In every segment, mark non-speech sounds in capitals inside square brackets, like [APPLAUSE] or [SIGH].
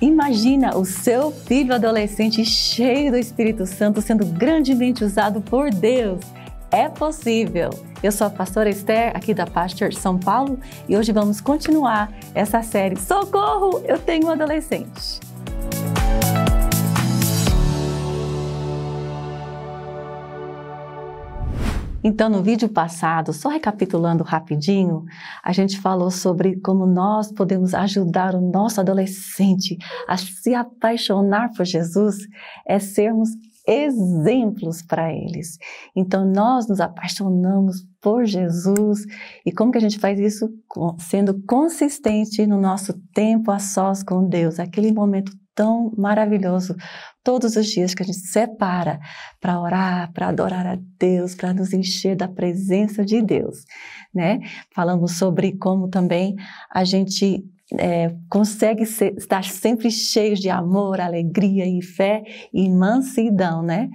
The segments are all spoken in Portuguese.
Imagina o seu filho adolescente cheio do Espírito Santo sendo grandemente usado por Deus. É possível! Eu sou a pastora Esther, aqui da Pastor São Paulo, e hoje vamos continuar essa série Socorro, eu tenho um adolescente. Então, no vídeo passado, só recapitulando rapidinho, a gente falou sobre como nós podemos ajudar o nosso adolescente a se apaixonar por Jesus, é sermos exemplos para eles. Então nós nos apaixonamos por Jesus e como que a gente faz isso? Sendo consistente no nosso tempo a sós com Deus, aquele momento tão maravilhoso todos os dias que a gente separa para orar, para adorar a Deus, para nos encher da presença de Deus, né? Falamos sobre como também a gente é, consegue ser, estar sempre cheio de amor, alegria e fé e mansidão, né?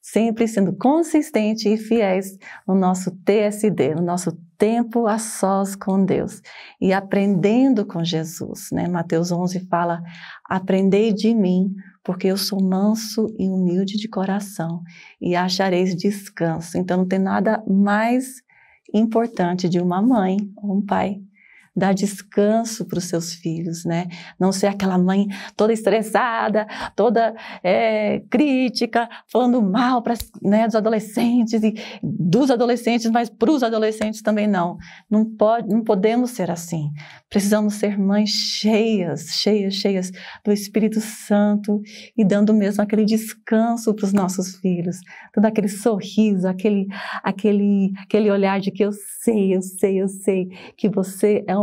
Sempre sendo consistente e fiéis no nosso TSD, no nosso tempo a sós com Deus e aprendendo com Jesus, né? Mateus 11 fala: "Aprendei de mim, porque eu sou manso e humilde de coração, e achareis descanso". Então não tem nada mais importante de uma mãe ou um pai dar descanso para os seus filhos, né? Não ser aquela mãe toda estressada, toda é, crítica, falando mal para né, dos adolescentes e dos adolescentes, mas para os adolescentes também não. Não pode, não podemos ser assim. Precisamos ser mães cheias, cheias, cheias do Espírito Santo e dando mesmo aquele descanso para os nossos filhos, dando aquele sorriso, aquele, aquele, aquele olhar de que eu sei, eu sei, eu sei que você é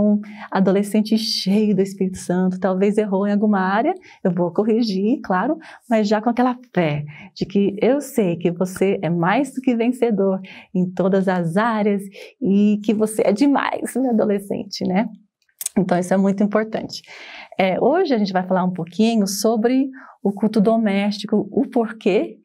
adolescente cheio do Espírito Santo, talvez errou em alguma área, eu vou corrigir, claro, mas já com aquela fé de que eu sei que você é mais do que vencedor em todas as áreas e que você é demais, meu adolescente, né? Então, isso é muito importante. É, hoje a gente vai falar um pouquinho sobre o culto doméstico, o porquê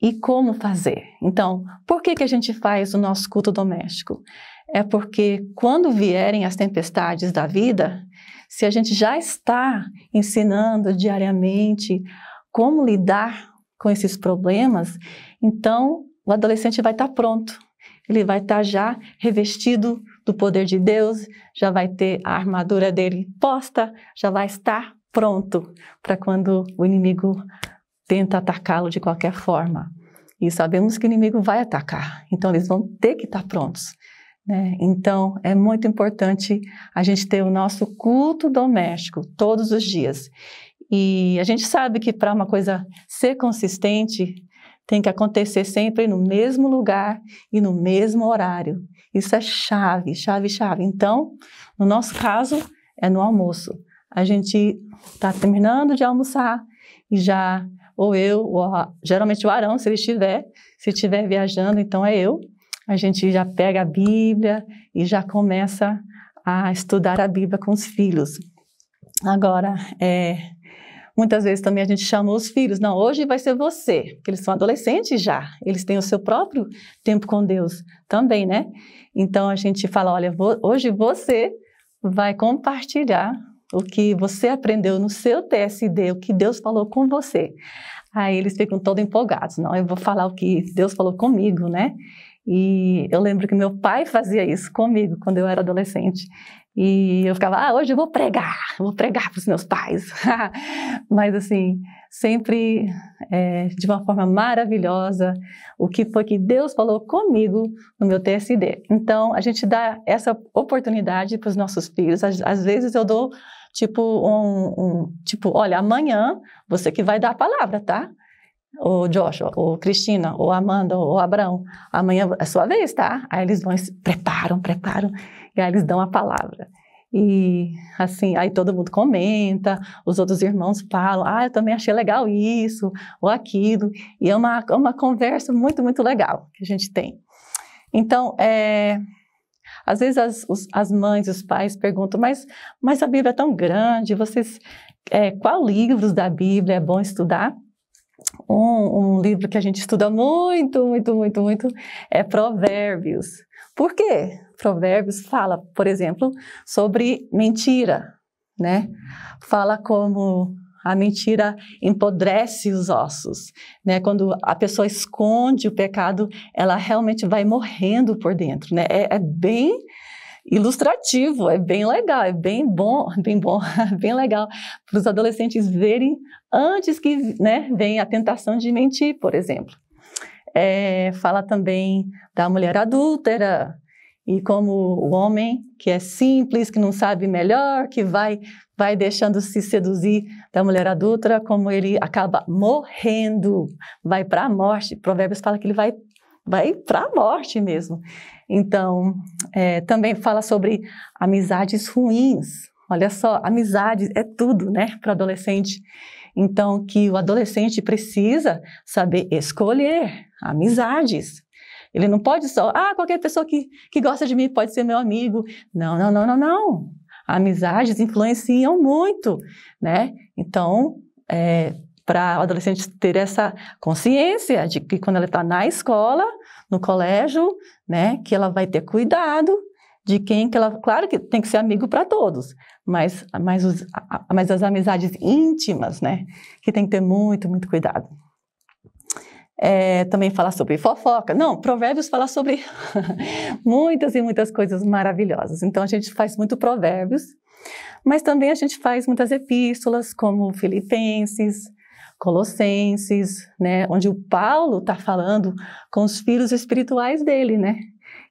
e como fazer. Então, por que, que a gente faz o nosso culto doméstico? É porque quando vierem as tempestades da vida, se a gente já está ensinando diariamente como lidar com esses problemas, então o adolescente vai estar pronto. Ele vai estar já revestido do poder de Deus, já vai ter a armadura dele posta, já vai estar pronto para quando o inimigo tenta atacá-lo de qualquer forma. E sabemos que o inimigo vai atacar, então eles vão ter que estar prontos. Né? Então, é muito importante a gente ter o nosso culto doméstico todos os dias. E a gente sabe que para uma coisa ser consistente, tem que acontecer sempre no mesmo lugar e no mesmo horário. Isso é chave, chave, chave. Então, no nosso caso, é no almoço. A gente está terminando de almoçar e já, ou eu, ou geralmente o Arão, se ele estiver, se estiver viajando, então é eu. A gente já pega a Bíblia e já começa a estudar a Bíblia com os filhos. Agora, é, Muitas vezes também a gente chama os filhos, não, hoje vai ser você, porque eles são adolescentes já, eles têm o seu próprio tempo com Deus também, né? Então a gente fala, olha, hoje você vai compartilhar o que você aprendeu no seu TSD, o que Deus falou com você. Aí eles ficam todos empolgados, não, eu vou falar o que Deus falou comigo, né? E eu lembro que meu pai fazia isso comigo quando eu era adolescente. E eu ficava, ah, hoje eu vou pregar, vou pregar para os meus pais. [LAUGHS] Mas, assim, sempre é, de uma forma maravilhosa, o que foi que Deus falou comigo no meu TSD. Então, a gente dá essa oportunidade para os nossos filhos. Às, às, vezes eu dou, tipo, um, um, tipo, olha, amanhã você que vai dar a palavra, tá? O Joshua, ou Cristina, ou Amanda, ou Abraão, amanhã é sua vez, tá? Aí eles vão, preparam, preparam, e aí eles dão a palavra. E assim, aí todo mundo comenta, os outros irmãos falam, ah, eu também achei legal isso, ou aquilo, e é uma, uma conversa muito, muito legal que a gente tem. Então, é, às vezes as, os, as mães, os pais perguntam, mas, mas a Bíblia é tão grande, vocês, é, qual livros da Bíblia é bom estudar? Um, um, livro que a gente estuda muito, muito, muito, muito é Provérbios. Por quê? Provérbios fala, por exemplo, sobre mentira, né? Fala como a mentira empodrece os ossos, né? Quando a pessoa esconde o pecado, ela realmente vai morrendo por dentro, né? É, é bem ilustrativo, é bem legal, é bem bom, [LAUGHS] bem bom, [LAUGHS] bem legal para os adolescentes verem antes que né, venha a tentação de mentir, por exemplo. É, fala também da mulher adúltera e como o homem que é simples, que não sabe melhor, que vai vai deixando se seduzir da mulher adúltera, como ele acaba morrendo, vai para a morte. Provérbios fala que ele vai vai para a morte mesmo. Então, é, também fala sobre amizades ruins. Olha só, amizade é tudo, né, para adolescente. Então, que o adolescente precisa saber escolher amizades. Ele não pode só, ah, qualquer pessoa que, que gosta de mim pode ser meu amigo. Não, não, não, não, não. Amizades influenciam muito, né? Então, é, para o adolescente ter essa consciência de que quando ela está na escola, no colégio, né, que ela vai ter cuidado de quem que ela, claro que tem que ser amigo para todos, mas, mas, os, mas as amizades íntimas, né, que tem que ter muito, muito cuidado. É, também fala sobre fofoca. Não, Provérbios fala sobre [LAUGHS] muitas e muitas coisas maravilhosas. Então a gente faz muito Provérbios, mas também a gente faz muitas epístolas, como Filipenses, Colossenses, né, onde o Paulo está falando com os filhos espirituais dele, né?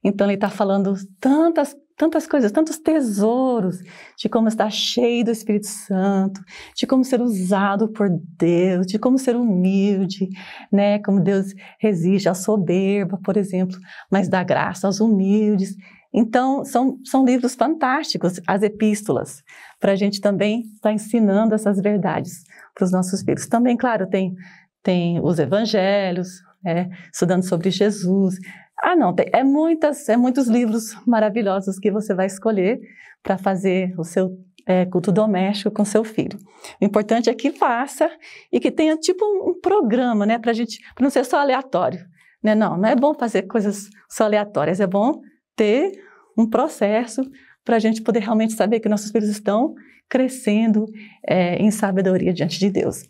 Então ele está falando tantas tantas coisas, tantos tesouros de como estar cheio do Espírito Santo, de como ser usado por Deus, de como ser humilde, né? Como Deus resiste à soberba, por exemplo, mas dá graça aos humildes. Então, são, são livros fantásticos, as epístolas, para a gente também estar tá ensinando essas verdades para os nossos filhos. Também, claro, tem, tem os evangelhos, é, estudando sobre Jesus. Ah, não, tem, é, muitas, é muitos livros maravilhosos que você vai escolher para fazer o seu é, culto doméstico com seu filho. O importante é que faça e que tenha tipo um, programa, né, para gente, para não ser só aleatório. Né? Não, não é bom fazer coisas só aleatórias, é bom ter um processo para a gente poder realmente saber que nossos filhos estão crescendo é, em sabedoria diante de Deus.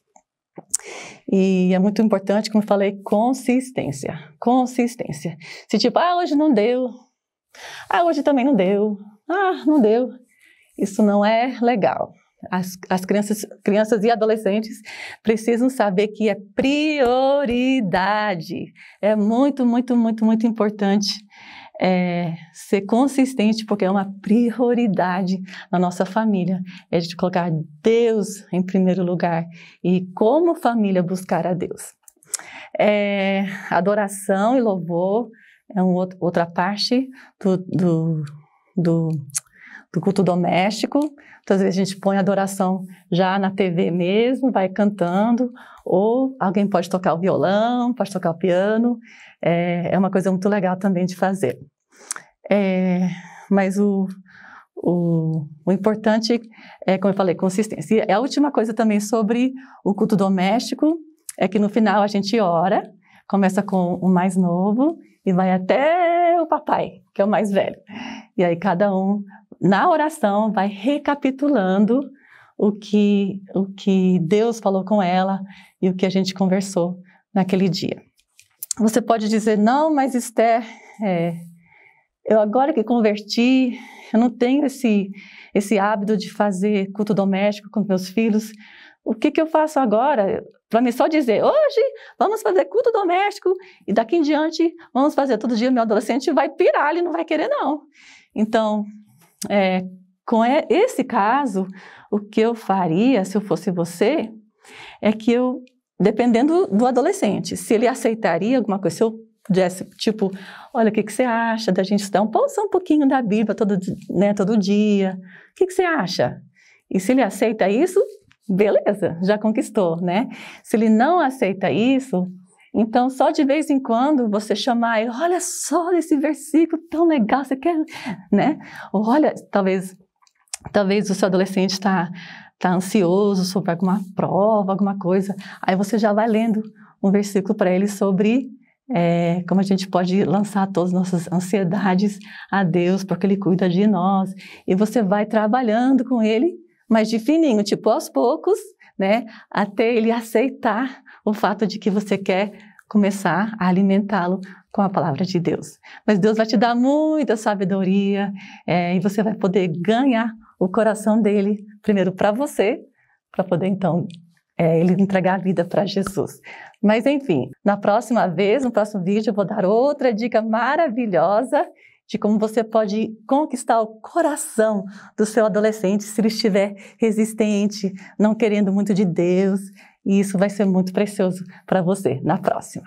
E é muito importante, como eu falei, consistência. Consistência. Se tipo, ah, hoje não deu. Ah, hoje também não deu. Ah, não deu. Isso não é legal. As, as crianças, crianças e adolescentes precisam saber que é prioridade. É muito, muito, muito, muito importante é, ser consistente, porque é uma prioridade na nossa família. É de colocar Deus em primeiro lugar e, como família, buscar a Deus. É, adoração e louvor é uma outra parte do, do, do, do culto doméstico. Muitas vezes a gente põe adoração já na TV mesmo, vai cantando, ou alguém pode tocar o violão, pode tocar o piano. É, é uma coisa muito legal também de fazer. É, mas o, o, o, importante é, como eu falei, consistência. E a última coisa também sobre o culto doméstico é que no final a gente ora, começa com o mais novo e vai até o papai, que é o mais velho. E aí cada um, na oração, vai recapitulando o que, o que Deus falou com ela e o que a gente conversou naquele dia. Você pode dizer, não, mas Esther, é, eu agora que converti, eu não tenho esse, esse hábito de fazer culto doméstico com meus filhos. O que, que eu faço agora? Para mim só dizer, hoje vamos fazer culto doméstico e daqui em diante vamos fazer todo dia, meu adolescente vai pirar, ele não vai querer não. Então, é, com esse caso, o que eu faria se eu fosse você é que eu, dependendo do adolescente, se ele aceitaria alguma coisa, se eu pudesse, tipo, olha, o que, que você acha da gente estudar um, um pouquinho da Bíblia todo, né, todo dia? O que, que você acha? E se ele aceita isso, beleza, já conquistou, né? Se ele não aceita isso, então só de vez em quando você chamar ele, olha só esse versículo tão legal, você quer, né? Olha, talvez, talvez o seu adolescente está tá ansioso sobre alguma prova, alguma coisa, aí você já vai lendo um versículo para ele sobre é, como a gente pode lançar todas as nossas ansiedades a Deus, porque Ele cuida de nós. E você vai trabalhando com Ele, mas de fininho, tipo aos poucos, né? Até ele aceitar o fato de que você quer começar a alimentá-lo com a palavra de Deus. Mas Deus vai te dar muita sabedoria é, e você vai poder ganhar o coração dele, primeiro para você, para poder então é, ele entregar a vida para Jesus. Mas enfim, na próxima vez, no próximo vídeo, eu vou dar outra dica maravilhosa de como você pode conquistar o coração do seu adolescente se ele estiver resistente, não querendo muito de Deus. E isso vai ser muito precioso para você na próxima.